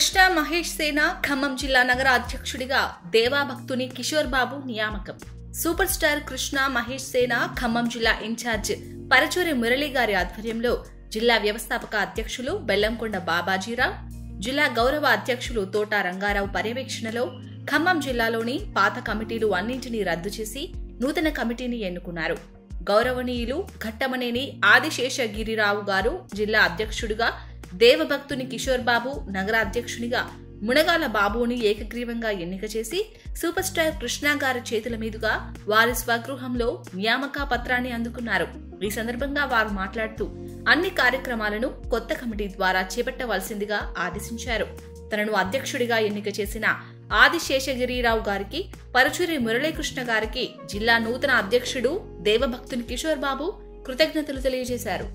కృష్ణ మహేష్ సేన ఖమ్మం జిల్లా నగర అధ్యక్షుడిగా దేవాభక్తుని కిషోర్ బాబు నియామకం. సూపర్ స్టార్ కృష్ణ మహేష్ సేన ఖమ్మం జిల్లా ఇన్ఛార్జ్ పరచూరి మురళి గారి ఆధ్వర్యంలో జిల్లా వ్యవస్థాపక అధ్యక్షులు బెల్లంకొండ బాబాజీరావు జిల్లా గౌరవ అధ్యక్షులు తోట రంగారావు పర్యవేక్షణలో ఖమ్మం జిల్లాలోని పాత కమిటీలు అన్నింటినీ రద్దు చేసి నూతన కమిటీని ఎన్నుకున్నారు. గౌరవనీయులు ఘట్టమనేని ఆదిశేషగిరిరావు గారు జిల్లా అధ్యక్షుడిగా దేవభక్తుని కిషోర్ బాబు నగర అధ్యక్షునిగా మునగాల బాబుని ఏకగ్రీవంగా ఎన్నిక చేసి సూపర్ స్టార్ కృష్ణ గారి చేతుల మీదుగా వారి స్వగృహంలో నియామక పత్రాన్ని అందుకున్నారు. ఈ సందర్భంగా వారు మాట్లాడుతూ అన్ని కార్యక్రమాలను కొత్త కమిటీ ద్వారా చేపట్టవలసిందిగా ఆదేశించారు. తనను అధ్యక్షుడిగా ఎన్నిక చేసిన ఆదిశేషగిరిరావు గారికి పరుచూరి మురళీకృష్ణ గారికి జిల్లా నూతన అధ్యక్షుడు దేవభక్తుని కిషోర్ బాబు కృతజ్ఞతలు తెలియజేశారు.